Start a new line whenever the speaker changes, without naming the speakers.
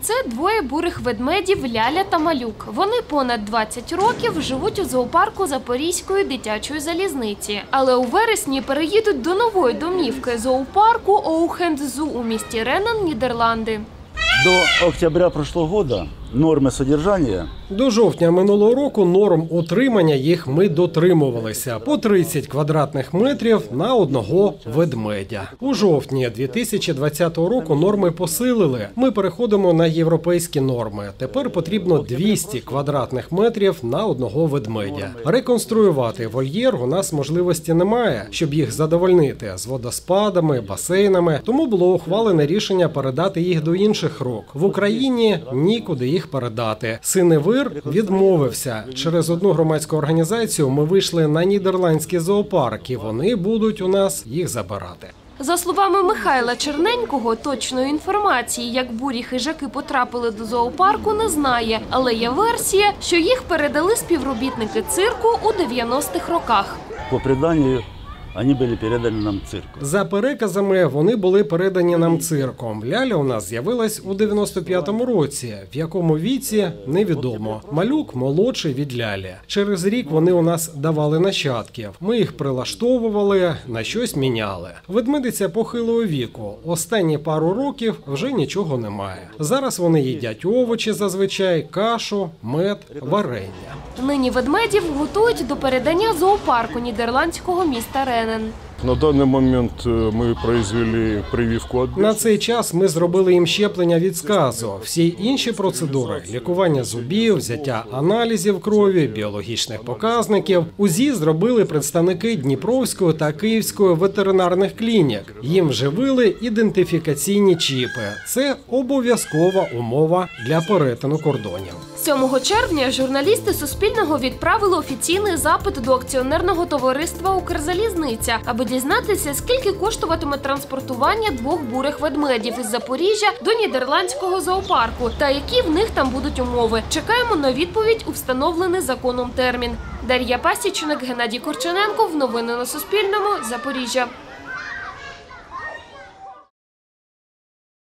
Це двоє бурих ведмедів Ляля та Малюк. Вони понад 20 років живуть у зоопарку Запорізької дитячої залізниці. Але у вересні переїдуть до нової домівки зоопарку Оухендзу у місті Ренан, Нідерланди.
До октября прошлого года нормы содержания
До жовтня минулого року норм утримання їх ми дотримувалися по 30 квадратних метрів на одного ведмедя. У жовтні 2020 року норми посилили. Ми переходимо на європейські норми. Тепер потрібно 200 квадратних метрів на одного ведмедя. Реконструювати вольєр у нас можливості немає, щоб їх задовольнити з водоспадами, басейнами. Тому було ухвалене рішення передати їх до інших рук. В Україні нікуди їх передати. Синевир відмовився. Через одну громадську організацію ми вийшли на нідерландський зоопарк, і вони будуть у нас їх забирати.
За словами Михайла Черненького, точної інформації, як бурі хижаки потрапили до зоопарку, не знає. Але є версія, що їх передали співробітники цирку у 90-х роках.
по преданию они были переданы нам цирку.
За переказами вони були передані нам цирком. Ляля у нас з'явилась у 95-му році. В якому віці невідомо. Малюк молодший від лялі. Через рік вони у нас давали нащадків. Ми їх прилаштовували, на щось міняли. Ведмедиця похилого віку. Останні пару років вже нічого немає. Зараз вони їдять овочі зазвичай, кашу, мед, варення.
Нині ведмедів готують до передання зоопарку нідерландського міста and then
На данный момент э, мы произвели прививку от
На цей час ми зробили їм щеплення від сказу. Всі інші процедури лікування зубів, взяття аналізів крові, біологічних показників. УЗІ зробили представники Дніпровської та Київської ветеринарних клінік. Їм вживили ідентифікаційні чіпи. Це обов'язкова умова для перетину кордонів.
7 червня журналісти Суспільного відправили офіційний запит до акціонерного товариства Укрзалізниця, аби дізнатися, скільки коштуватиме транспортування двох бурих ведмедів із Запоріжжя до нідерландського зоопарку та які в них там будуть умови. Чекаємо на відповідь у встановлений законом термін. Дар'я Пасічник, Геннадій Корчененко. Новини на Суспільному. Запоріжжя.